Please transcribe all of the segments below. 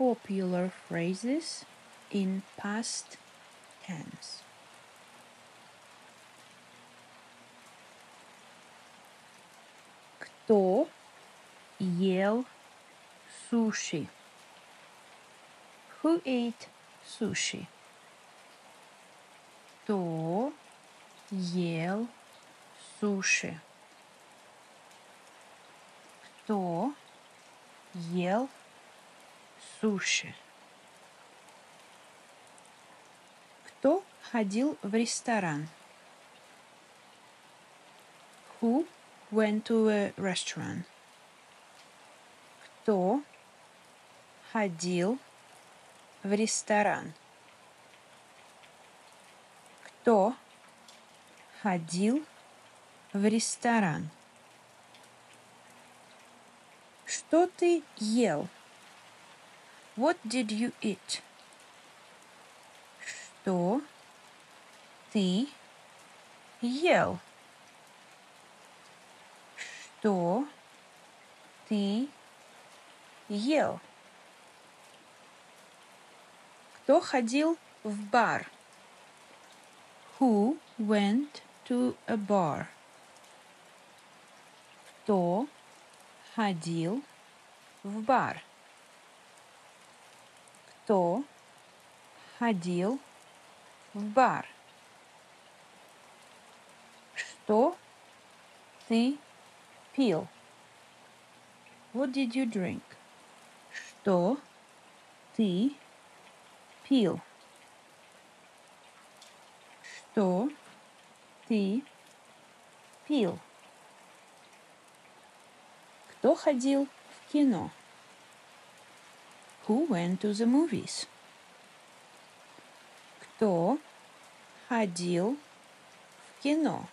popular phrases in past tense. Кто ел суши? Who ate sushi? Кто ел суши? Кто ел суши? Кто ходил в ресторан? Who went to a restaurant? Кто ходил в ресторан? Кто ходил в ресторан? Что ты ел? What did you eat? Что ты ел? Что ты ел? Кто ходил в бар? Who went to a bar? Кто ходил в бар? Кто ходил в бар? Что ты пил? What did you drink? Что ты пил? Что ты пил? Кто ходил в кино? Who went to the movies? Кто ходил в кино?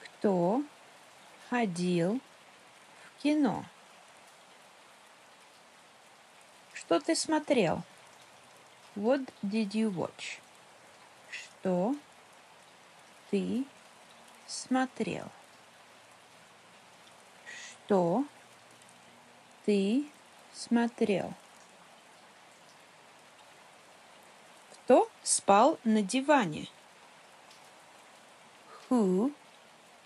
Кто ходил в кино? Что ты смотрел? What did you watch? Что ты смотрел? Что ты смотрел? Кто спал на диване? Who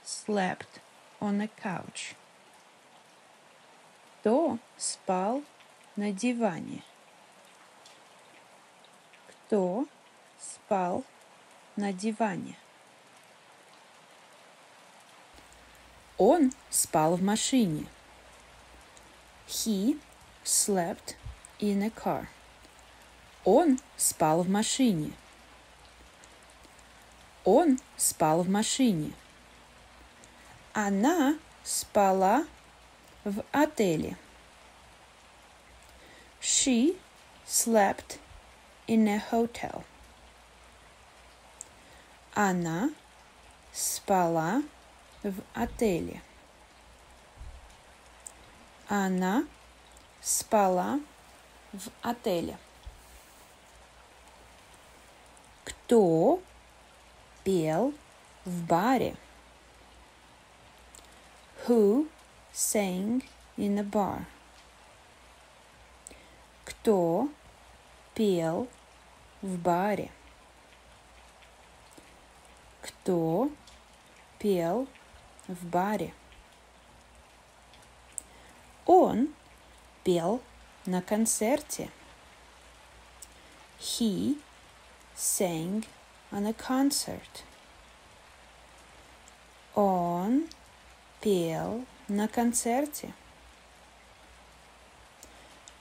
slept on a couch? Кто спал на диване? Кто спал на диване? Он спал в машине. He slept in a car. Он спал в машине. Он спал в машине. Она спала в отеле. She slept in a hotel. Она спала в отеле. Она спала в отеле. Кто пел в баре? Who sang in a bar? Кто пел в баре? Кто пел в баре? Он пел на концерте. He sang on a concert. Он пел на концерте.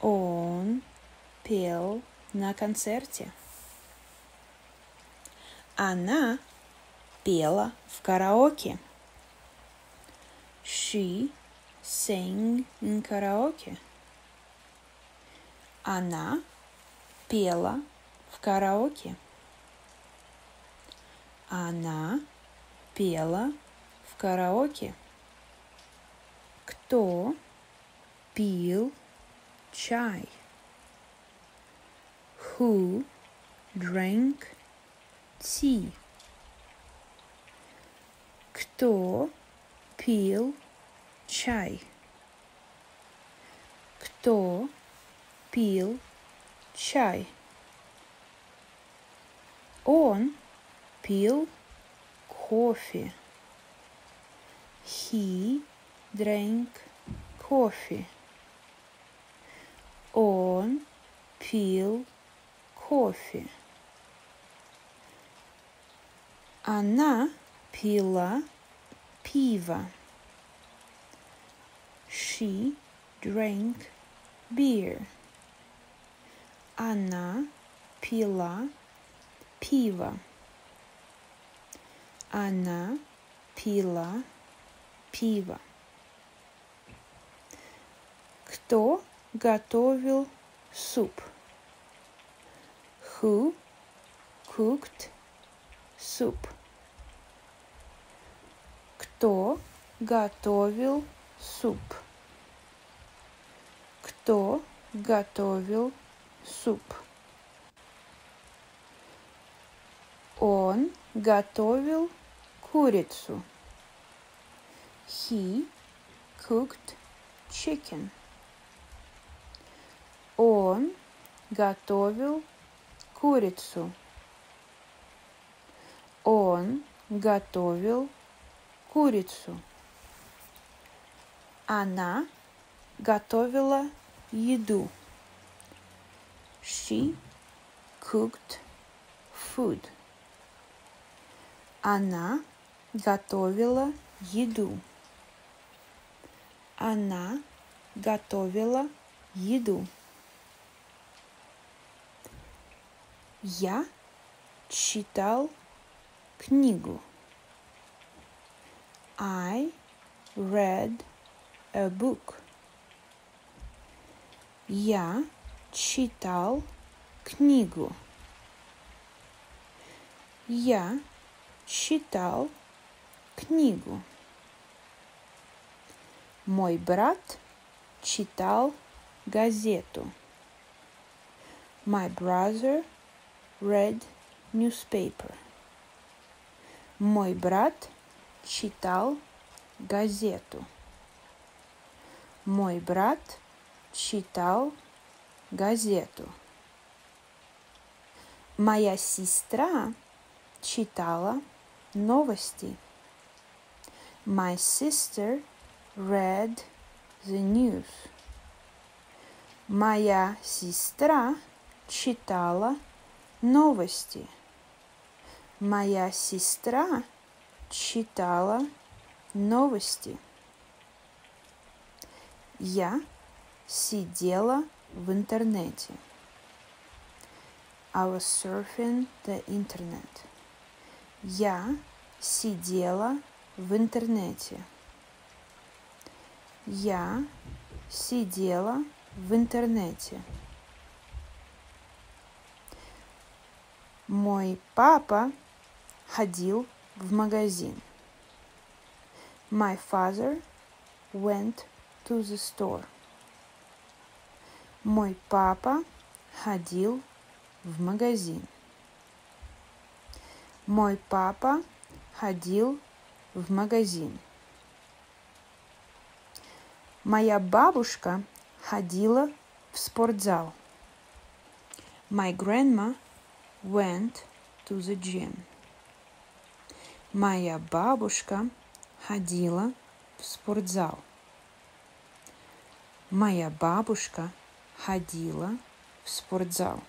Он пел на концерте. Она пела в караоке. She sang in karaoke. Она пела в караоке. Она пела в караоке. Кто пил чай? Who drank tea? Кто пил чай? Кто пил чай? Он пил кофе. He drank coffee. Он пил кофе. Она пила пиво. She drank beer. Она пила пиво. Она пила пиво. Кто готовил суп? Who cooked soup? Кто готовил суп? Кто готовил суп? Он готовил курицу. He cooked chicken. Он готовил курицу. Он готовил курицу. Она готовила еду. She cooked food. Она готовила еду. Она готовила еду. Я читал книгу. I read a book. Я читал книгу. Я читал книгу. Мой брат читал газету. My brother read newspaper. Мой брат читал газету. Мой брат читал газету. Моя сестра читала новости. My sister read the news. Моя сестра читала новости. Моя сестра читала новости. Я сидела в интернете. I was surfing the internet. Я сидела в интернете. Я сидела в интернете. Мой папа ходил в магазин. My father went to the store. Мой папа ходил в магазин. Мой папа ходил в магазин. Моя бабушка ходила в спортзал. My grandma went to the gym. Моя бабушка ходила в спортзал. Моя бабушка ходила в спортзал.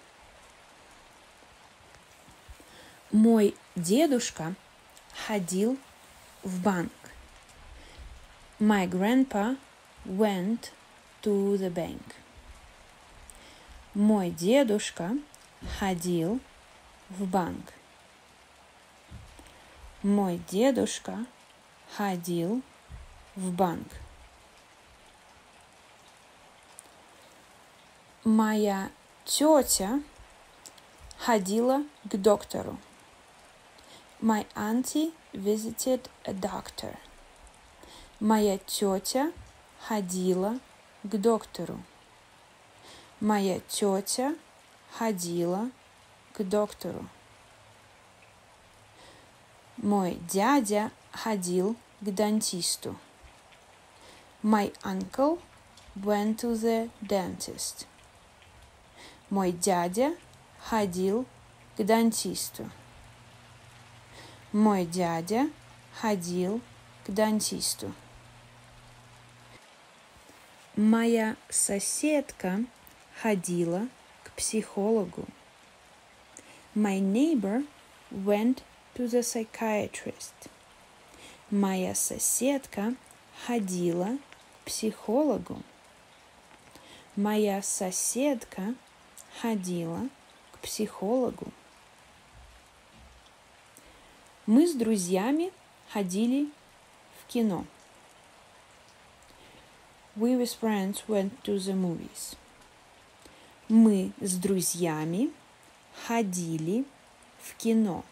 Мой дедушка ходил в банк. My grandpa went to the bank. Мой дедушка ходил в банк. Мой дедушка ходил в банк. Моя тетя ходила к доктору. My auntie visited a doctor. Моя тетя ходила к доктору. Моя тетя ходила к доктору. Мой дядя ходил к дантисту. My uncle went to the dentist. Мой дядя ходил к дантисту. Мой дядя ходил к дантисту. Моя соседка ходила к психологу. My neighbor went to the psychiatrist. Моя соседка ходила к психологу. Моя соседка ходила к психологу. Мы с друзьями ходили в кино. We with friends went to the movies. Мы с друзьями ходили в кино.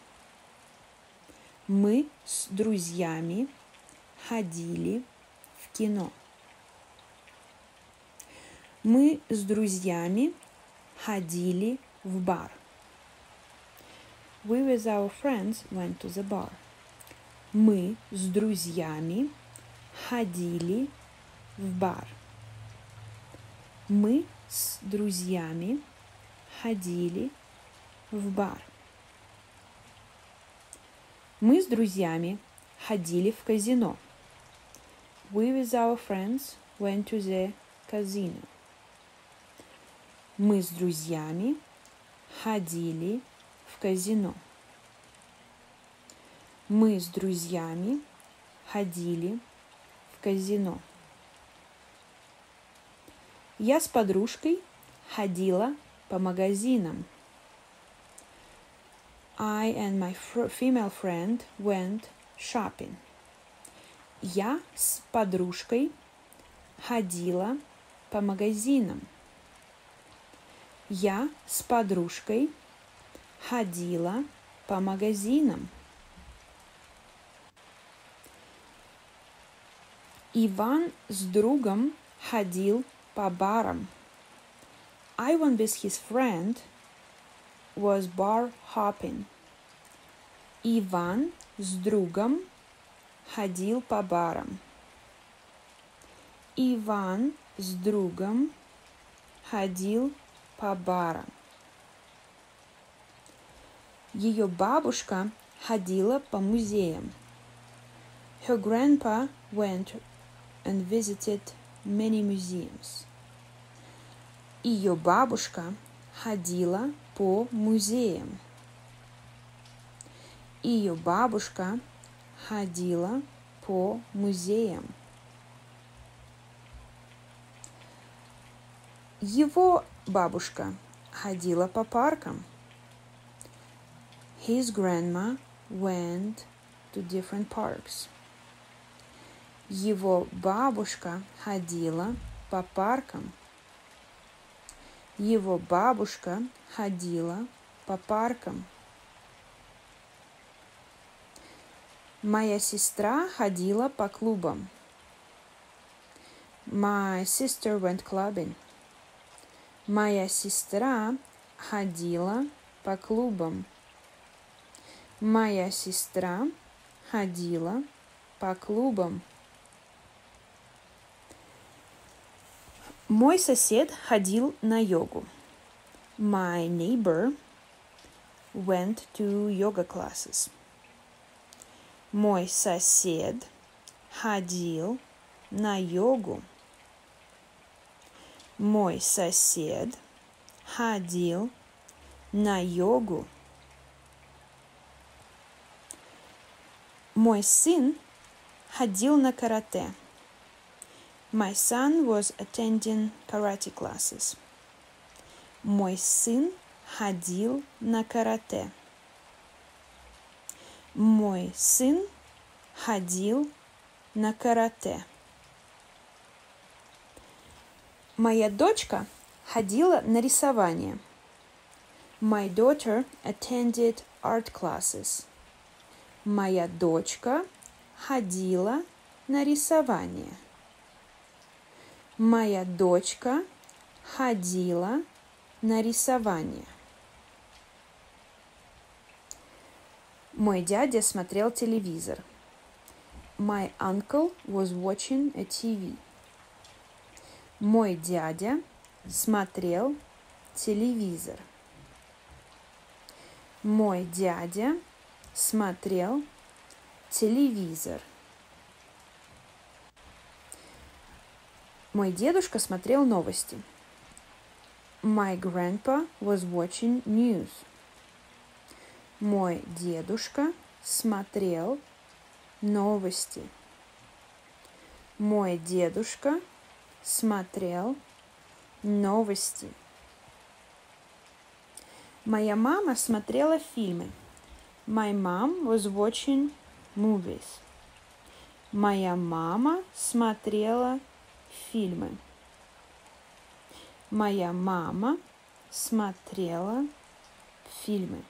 Мы с друзьями ходили в кино. Мы с друзьями ходили в бар. We with our friends went to the bar. Мы с друзьями ходили в бар. Мы с друзьями ходили в бар. Мы с друзьями ходили в казино. We with our friends went to the casino. Мы с друзьями ходили в казино. Мы с друзьями ходили в казино. Я с подружкой ходила по магазинам. I and my female friend went shopping. Я с подружкой ходила по магазинам. Я с подружкой ходила по магазинам. Иван с другом ходил по барам. Ivan with his friend was bar hopping. Иван с другом ходил по барам. Иван с другом ходил по барам. Ее бабушка ходила по музеям. Her grandpa went and visited many museums. Ее бабушка ходила по музеям. Ее бабушка ходила по музеям. Его бабушка ходила по паркам. His grandma went to different parks. Его бабушка ходила по паркам. Его бабушка ходила по паркам. Моя сестра ходила по клубам. My sister went clubbing. Моя сестра ходила по клубам. Моя сестра ходила по клубам. Мой сосед ходил на йогу. My neighbor went to yoga classes. Мой сосед ходил на йогу. Мой сосед ходил на йогу. Мой сын ходил на карате. My son was attending karate classes. Мой сын ходил на карате. Мой сын ходил на карате. Моя дочка ходила на рисование. My daughter attended art classes. Моя дочка ходила на рисование. Моя дочка ходила на рисование. Мой дядя смотрел телевизор. My uncle was watching a TV. Мой дядя смотрел телевизор. Мой дядя смотрел телевизор. Мой дедушка смотрел новости. My grandpa was watching news. Мой дедушка смотрел новости. Мой дедушка смотрел новости. Моя мама смотрела фильмы. My mom was watching movies. Моя мама смотрела фильмы. Моя мама смотрела фильмы.